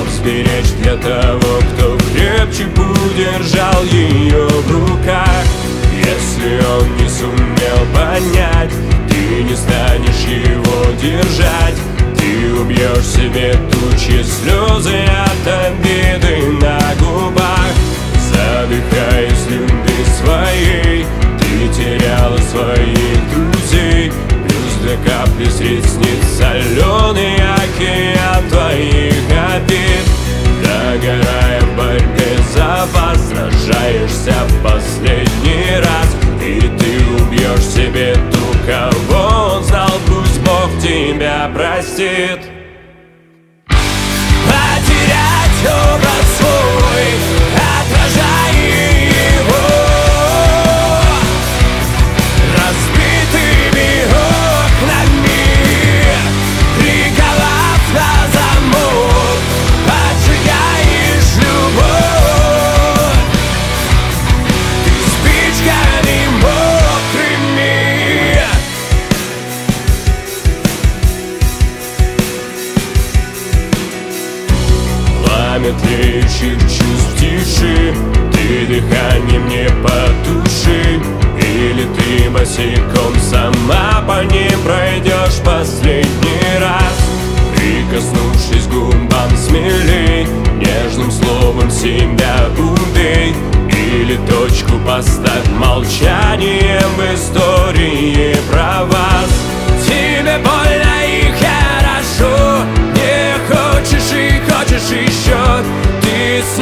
Чтоб сберечь для того, кто крепче удержал ее в руках. Если он не сумел понять, ты не станешь его держать. Ты убьешь себе тучи слезы от обиды на губах. Задыхаясь любви своей, ты теряла своих друзей. Плюс две капли средств Догорая в борьбе за вас Сражаешься в последний раз. И ты убьешь себе ту, кого он знал Пусть Бог тебя простит. Потерять образ Пламя тлеющих чувств тиши Ты дыханием не потуши Или ты босиком сама по ним пройдешь последний раз? Прикоснувшись губам смелей Нежным словом себя убей. Или точку поставь молчанием в истории про вас? Тебе больно и хорошо. Не хочешь и хочешь еще Ты с